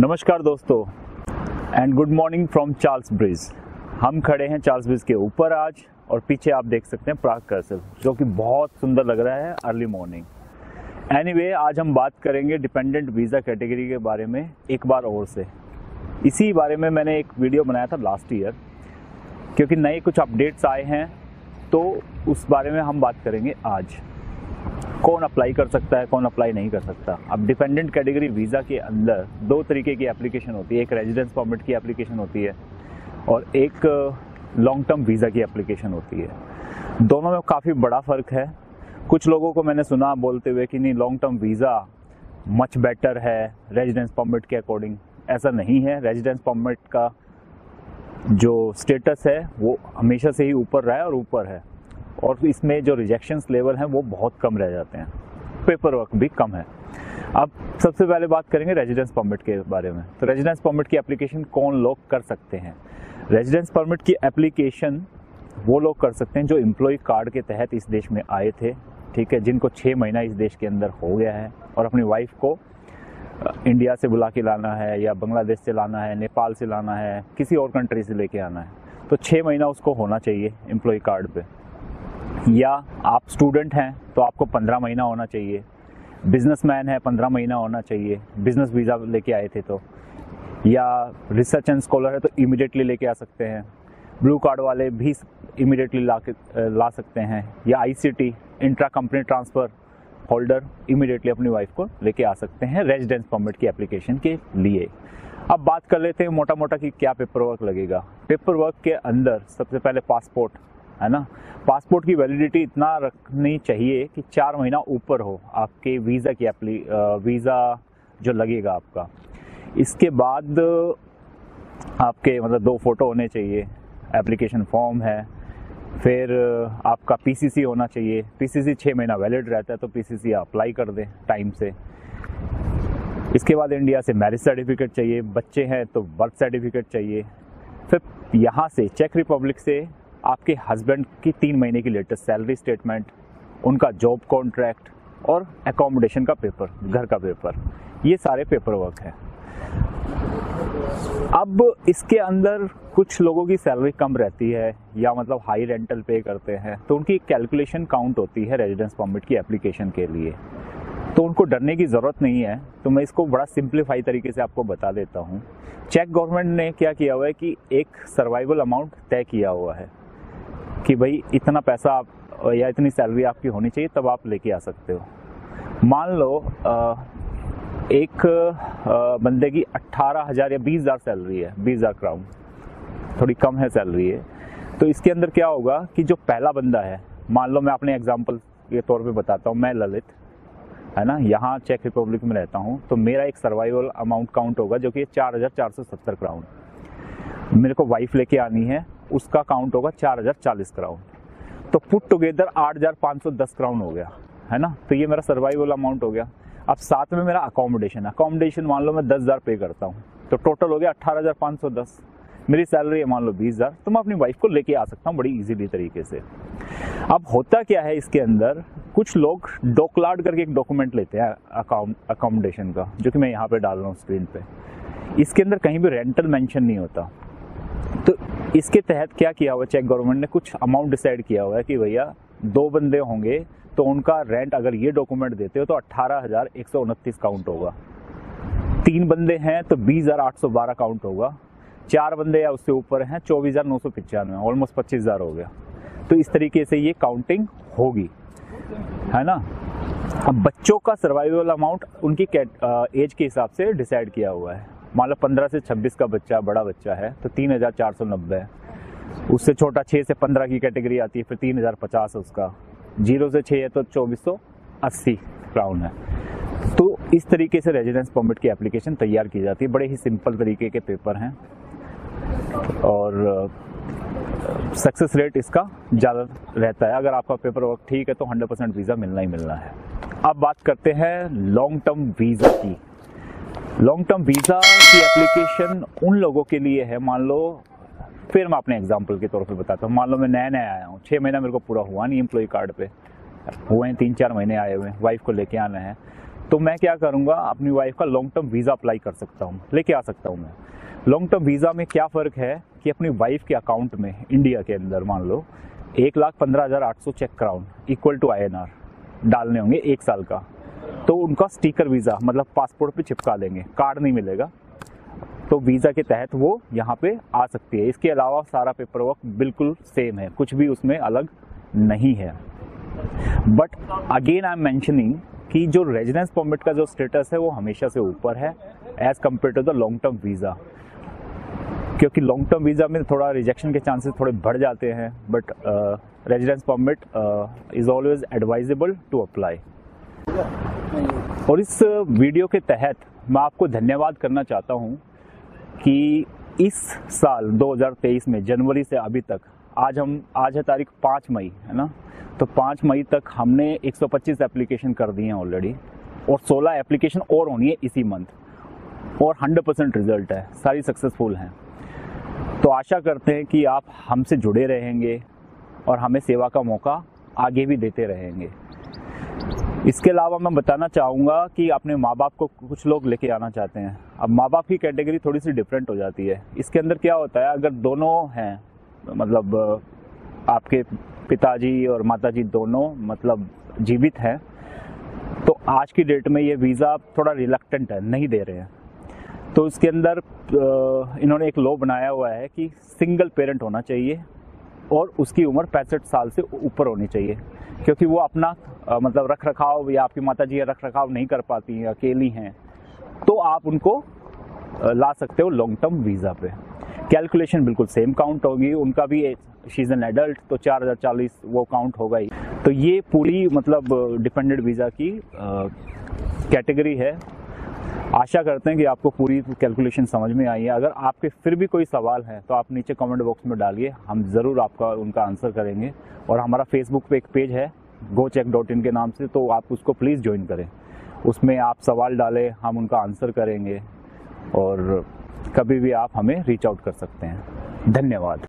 नमस्कार दोस्तों and good morning from Charles Bridge हम खड़े हैं चार्ल्स ब्रिज के ऊपर आज, और पीछे आप देख सकते हैं प्राग कैसल जो कि बहुत सुंदर लग रहा है अर्ली मॉर्निंग एनीवे आज हम बात करेंगे डिपेंडेंट वीज़ा कैटेगरी के बारे में एक बार और से. इसी बारे में मैंने एक वीडियो बनाया था लास्ट ईयर क्योंकि नए कुछ अपडेट्स आए हैं तो उस बारे में हम बात करेंगे आज. कौन अप्लाई कर सकता है, कौन अप्लाई नहीं कर सकता। अब डिपेंडेंट कैटेगरी वीज़ा के अंदर दो तरीके की एप्लीकेशन होती है। एक रेजिडेंस परमिट की एप्लीकेशन होती है और एक लॉन्ग टर्म वीज़ा की एप्लीकेशन होती है। दोनों में काफ़ी बड़ा फ़र्क है। कुछ लोगों को मैंने सुना बोलते हुए कि नहीं long term visa much better है रेजिडेंस परमिट के अकॉर्डिंग ऐसा नहीं है। रेजिडेंस परमिट का जो स्टेटस है, वो हमेशा से ही ऊपर रहा है और ऊपर है। और इसमें जो रिजेक्शन लेवल हैं, वो बहुत कम रह जाते हैं। पेपर वर्क भी कम है। अब सबसे पहले बात करेंगे रेजिडेंस परमिट के बारे में। तो रेजिडेंस परमिट की एप्लीकेशन कौन लोग कर सकते हैं? रेजिडेंस परमिट की एप्लीकेशन वो लोग कर सकते हैं जो एम्प्लॉय कार्ड के तहत इस देश में आए थे, ठीक है, जिनको छः महीना इस देश के अंदर हो गया है और अपनी वाइफ को इंडिया से बुला के लाना है या बांग्लादेश से लाना है नेपाल से लाना है, किसी और कंट्री से लेके आना है। तो छः महीना उसको होना चाहिए एम्प्लॉय कार्ड पे। या आप स्टूडेंट हैं तो आपको पंद्रह महीना होना चाहिए। बिजनेसमैन है, पंद्रह महीना होना चाहिए। बिज़नेस वीज़ा लेके आए थे तो। या रिसर्च एंड स्कॉलर है तो इमिडिएटली लेके आ सकते हैं। ब्लू कार्ड वाले भी इमिडिएटली ला के, ला सकते हैं। या ICT intra company transfer holder immediately अपनी वाइफ को लेके आ सकते हैं रेजिडेंस परमिट की एप्लीकेशन के लिए। अब बात कर लेते हैं मोटा मोटा कि क्या पेपर वर्क लगेगा। पेपर वर्क के अंदर सबसे पहले पासपोर्ट है ना? पासपोर्ट की वैलिडिटी इतना रखनी चाहिए कि चार महीना ऊपर हो आपके वीज़ा की एप्ली वीज़ा जो लगेगा आपका। इसके बाद आपके मतलब दो फ़ोटो होने चाहिए एप्लीकेशन फॉर्म है, फिर आपका पीसीसी होना चाहिए। पीसीसी छः महीना वैलिड रहता है तो पीसीसी अप्लाई कर दें टाइम से। इसके बाद इंडिया से मैरिज सर्टिफिकेट चाहिए, बच्चे हैं तो बर्थ सर्टिफिकेट चाहिए। फिर यहाँ से चेक रिपब्लिक से आपके हस्बैंड की तीन महीने की लेटेस्ट सैलरी स्टेटमेंट उनका जॉब कॉन्ट्रैक्ट और एकोमोडेशन का पेपर घर का पेपर ये सारे पेपर वर्क है. अब इसके अंदर कुछ लोगों की सैलरी कम रहती है या मतलब हाई रेंटल पे करते हैं तो उनकी कैलकुलेशन काउंट होती है रेजिडेंस परमिट की एप्लीकेशन के लिए. तो उनको डरने की ज़रूरत नहीं है. तो मैं इसको बड़ा सिंप्लीफाई तरीके से आपको बता देता हूँ. चेक गवर्नमेंट ने क्या किया हुआ है कि एक सर्वाइवल अमाउंट तय किया हुआ है. कि भाई इतना पैसा आप, या इतनी सैलरी आपकी होनी चाहिए, तब आप लेके आ सकते हो। मान लो एक बंदे की अट्ठारह हज़ार या बीस हज़ार सैलरी है, बीस हज़ार क्राउन थोड़ी कम है सैलरी है तो इसके अंदर क्या होगा कि जो पहला बंदा है, मान लो मैं अपने एग्ज़ाम्पल के तौर पे बताता हूँ, मैं ललित, है ना? यहाँ चेक रिपब्लिक में रहता हूँ तो मेरा एक सर्वाइवल अमाउंट काउंट होगा जो कि चार हज़ार चार सौ सत्तर क्राउन मेरे को वाइफ लेके आनी है उसका काउंट होगा चार हज़ार चालीस क्राउन तो पुट टुगेदर आठ हज़ार पाँच सौ दस क्राउन हो गया, है ना? तो ये मेरा सर्वाइवल अमाउंट हो गया। अब साथ में मेरा अकोमोडेशन अकोमोडेशन मान लो मैं दस हज़ार पे करता हूँ। तो टोटल हो गया अट्ठारह हज़ार पाँच सौ दस। मेरी सैलरी है मान लो बीस हज़ार। तो मैं अपनी वाइफ को लेके आ सकता हूँ बड़ी इजीली तरीके से। अब होता क्या है इसके अंदर? कुछ लोग डोकलाड करके एक डॉक्यूमेंट लेते हैं अकोमोडेशन का, जो कि मैं यहाँ पे डाल रहा हूँ स्क्रीन पे। इसके अंदर कहीं भी रेंटल मेंशन नहीं होता। तो इसके तहत क्या किया हुआ, चेक गवर्नमेंट ने कुछ अमाउंट डिसाइड किया हुआ है कि भैया, दो बंदे होंगे तो उनका रेंट अगर ये डॉक्यूमेंट देते हो तो अट्ठारह हज़ार एक सौ उनतीस काउंट होगा। तीन बंदे हैं तो बीस हज़ार आठ सौ बारह काउंट होगा। चार बंदे या उससे ऊपर हैं, चौबीस हज़ार नौ सौ ऑलमोस्ट पच्चीस हज़ार हो गया। तो इस तरीके से ये काउंटिंग होगी, है ना? अब बच्चों का सर्वाइवल अमाउंट उनकी एज के हिसाब से डिसाइड किया हुआ है। मान लो पंद्रह से छब्बीस का बच्चा, बड़ा बच्चा है तो तीन हज़ार चार सौ नब्बे। उससे छोटा छः से पंद्रह की कैटेगरी आती है, फिर तीन हज़ार पचास है उसका। ज़ीरो से छः है तो चौबीस सौ अस्सी क्राउन है। तो इस तरीके से रेजिडेंस परमिट की एप्लीकेशन तैयार की जाती है। बड़े ही सिंपल तरीके के पेपर हैं। और सक्सेस रेट इसका ज़्यादा रहता है। अगर आपका पेपर वर्क ठीक है तो 100 परसेंट वीज़ा मिलना ही मिलना है। अब बात करते हैं लॉन्ग टर्म वीज़ा की। लॉन्ग टर्म वीज़ा की एप्लीकेशन उन लोगों के लिए है, मान लो, फिर मैं अपने एग्ज़ाम्पल के तौर पर बताता हूँ। मान लो मैं नया नया आया हूँ छः महीना मेरे को पूरा हुआ नहीं एम्प्लॉय कार्ड पे। हुए हैं, तीन चार महीने आए हुए हैं वाइफ को लेके आना है। तो मैं क्या करूँगा, अपनी वाइफ का लॉन्ग टर्म वीज़ा अप्लाई कर सकता हूँ, लेके आ सकता हूँ मैं। लॉन्ग टर्म वीज़ा में क्या फ़र्क है कि अपनी वाइफ के अकाउंट में इंडिया के अंदर मान लो, एक लाख पंद्रह हज़ार आठ सौ check crown equal to I N R डालने होंगे एक साल का। तो उनका स्टिकर वीज़ा मतलब पासपोर्ट पे चिपका देंगे। कार्ड नहीं मिलेगा। तो वीज़ा के तहत वो यहाँ पे आ सकती है। इसके अलावा सारा पेपर वर्क बिल्कुल सेम है। कुछ भी उसमें अलग नहीं है। But again I am mentioning कि जो रेजिडेंस परमिट का जो स्टेटस है, वो हमेशा से ऊपर है as compared to the long term visa क्योंकि लॉन्ग टर्म वीज़ा में थोड़ा रिजेक्शन के चांसेस थोड़े बढ़ जाते हैं। But residence permit is always advisable to apply और इस वीडियो के तहत मैं आपको धन्यवाद करना चाहता हूँ कि इस साल 2023 में जनवरी से अभी तक, आज हम, आज है तारीख पाँच मई, है ना? तो पाँच मई तक हमने 125 एप्लीकेशन कर दिए हैं ऑलरेडी और 16 एप्लीकेशन और होनी है इसी मंथ और 100 परसेंट रिज़ल्ट है, सारी सक्सेसफुल हैं। तो आशा करते हैं कि आप हमसे जुड़े रहेंगे और हमें सेवा का मौका आगे भी देते रहेंगे। इसके अलावा मैं बताना चाहूँगा कि अपने माँ बाप को कुछ लोग लेके आना चाहते हैं। अब माँ बाप की कैटेगरी थोड़ी सी डिफरेंट हो जाती है। इसके अंदर क्या होता है, अगर दोनों हैं मतलब आपके पिताजी और माताजी दोनों मतलब जीवित हैं तो आज की डेट में ये वीज़ा थोड़ा रिलक्टेंट है, नहीं दे रहे हैं। तो इसके अंदर इन्होंने एक लॉ बनाया हुआ है कि सिंगल पेरेंट होना चाहिए और उसकी उम्र पैंसठ साल से ऊपर होनी चाहिए। क्योंकि वो अपना मतलब रख रखाव या आपकी माता जी रख रखाव नहीं कर पाती हैं अकेली हैं तो आप उनको ला सकते हो लॉन्ग टर्म वीज़ा पे। कैलकुलेशन बिल्कुल सेम काउंट होगी, उनका भी शीज एन एडल्ट तो चार हज़ार चालीस वो काउंट होगा ही। तो ये पूरी मतलब डिपेंडेंट वीज़ा की कैटेगरी है। आशा करते हैं कि आपको पूरी कैलकुलेशन समझ में आई है। अगर आपके फिर भी कोई सवाल है तो आप नीचे कमेंट बॉक्स में डालिए। हम ज़रूर आपका उनका आंसर करेंगे। और हमारा फेसबुक पे एक पेज है गो चेक डॉट इन के नाम से तो आप उसको प्लीज़ ज्वाइन करें। उसमें आप सवाल डालें, हम उनका आंसर करेंगे। और कभी भी आप हमें रीच आउट कर सकते हैं। धन्यवाद।